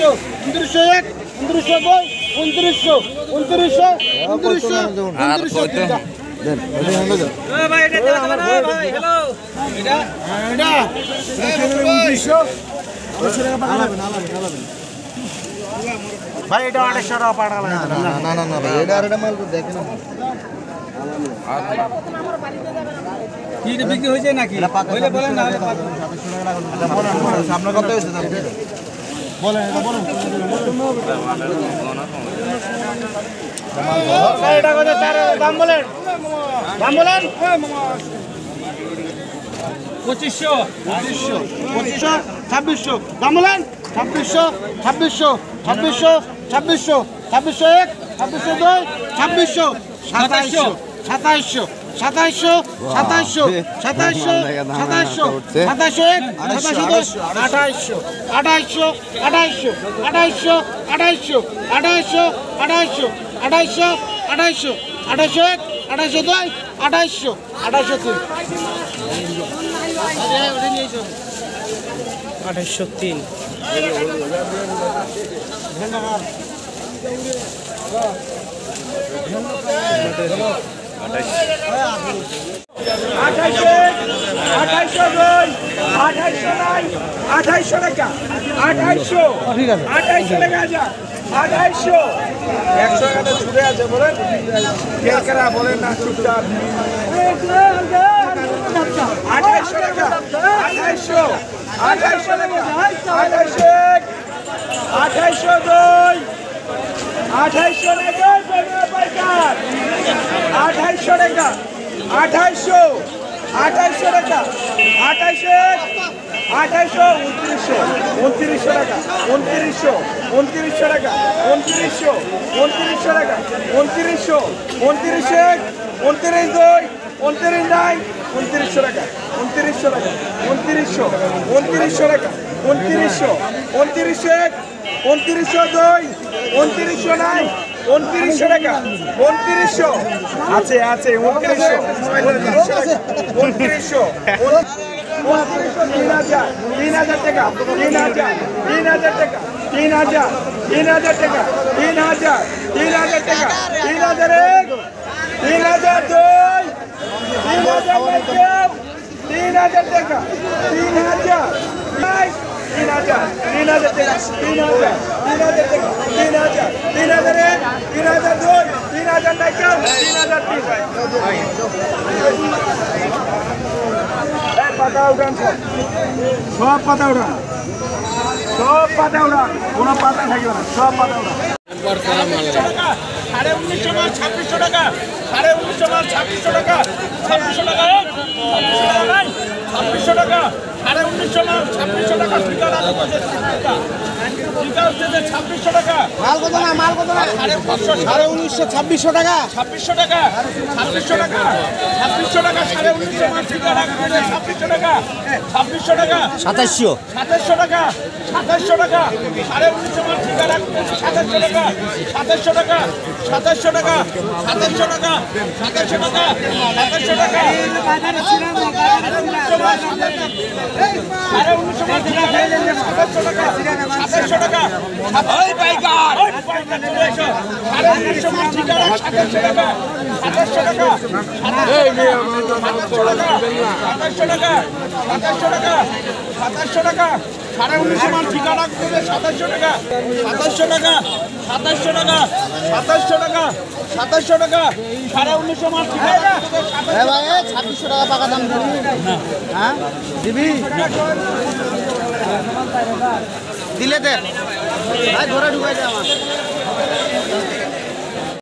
উনত্রিশশো এক উনত্রিশশো দুই উনত্রিশশো উনত্রিশশো উনত্রিশশো উনত্রিশশো ভাই এটা আড়াইশো টাকা পাঠালাম না না না ভাই এটা আর এটা মাল দেখে না। কি বিক্রি হয়েছে নাকি? হইলে বলেন না হলে কত হয়েছে দাম বলেন এটা বলেন। এটা কত? চার দাম বলেন। দাম বলেন। পঁচিশশো। পঁচিশশো পঁচিশশো ছাব্বিশশো। দাম বলেন। ছাব্বিশশো ছাব্বিশশো ছাব্বিশশো ছাব্বিশশো ছাব্বিশশো এক ছাব্বিশশো দুই ছাব্বিশশো সাতাইশশো। সাতাইশশো। সাতাইশশো সাতাইশশো সাতাইশশো সাতাইশশো সাতাইশশো এক সাতাইশশো দুই আঠাইশশো আঠাইশশো আঠাইশশো আঠাইশশো আঠাইশশো আঠাইশশো আঠাইশশো আঠাইশশো আঠাইশশো আঠাইশশো এক আঠাইশশো দুই আঠাইশশো আঠাইশশো তিন। আঠাইশশো তিন। আঠাইশো আঠাইশো টাকা আঠাইশো আঠাইশো টাকা আঠাইশো একশো টাকা ছুটে আছে বলেন কেরা বলেন না চুপচাপ আঠাইশো টাকা আঠাইশো আঠাইশো টাকা আঠাইশো আঠাইশো দুই আঠাইশো টাকা পাইকার। আঠাইশো টাকা আঠাইশো আঠাইশো টাকা আঠাইশো আঠাইশো উনত্রিশশো উনত্রিশশো টাকা, উনত্রিশশো উনত্রিশশো টাকা, উনত্রিশশো উনত্রিশশো টাকা, উনত্রিশশো, উনত্রিশ এক উনত্রিশ দুই, উনত্রিশ নাই, উনত্রিশশো টাকা উনত্রিশশো টাকা, উনত্রিশশো উনত্রিশশো টাকা, উনত্রিশশো, উনত্রিশ এক উনত্রিশশো দুই, উনত্রিশশো নাই উনত্রিশশো টাকা, উনত্রিশশো। আছে আছে, উনত্রিশশো। উনত্রিশশো উনত্রিশশো তিন হাজার তিন হাজার টাকা, তিন হাজার তিন হাজার টাকা, তিন হাজার তিন হাজার টাকা, তিন হাজার তিন হাজার টাকা, তিন হাজার এক, তিন হাজার দুই, তিন হাজার তিন হাজার টাকা, তিন হাজার সব। পাতা উঠান। সব পাতা উঠান। কোনো পাতা থাকবে না, সব পাতা উঠান। সাড়ে উনিশশো টাকা, সাড়ে উনিশশো টাকা, ছাব্বিশশো টাকা ছাব্বিশশো টাকা ছাব্বিশশো টাকা। সাড়ে উনিশশো মাল ছাব্বিশশো টাকা টিকা লাগা হচ্ছে টিকা টিকা হচ্ছে যে ছাব্বিশশো টাকা মাল কত না মাল কত না সাড়ে পাঁচশো সাড়ে উনিশশো ছাব্বিশশো টাকা ছাব্বিশশো টাকা ছাব্বিশশো টাকা ছাব্বিশশো টাকা সাড়ে উনিশশো মাল হচ্ছে ছাব্বিশশো টাকা ছাব্বিশশো টাকা সাতাশশো সাতাশশো টাকা সাতাশশো টাকা সাড়ে উনিশশো মাল রাখবেন সাতাশশো টাকা সাতাশশো টাকা সাতাশশো টাকা সাতাশশো টাকা সাতাশশো টাকা সাতাশশো টাকা সাতাশশো টাকা। সাতাশশো টাকা। সাড়ে উনিশশো মাল ঠিকানা দেবে সাতাশশো টাকা সাতাশশো টাকা সাতাশশো টাকা সাতাশশো টাকা সাতাশশো টাকা সাড়ে উনিশশো মাল হ্যাঁ ছাব্বিশশো টাকা পাকা দাম হ্যাঁ? দিবি? দিলে দেয় ভাই ধরে ঢুকাই দে আমার।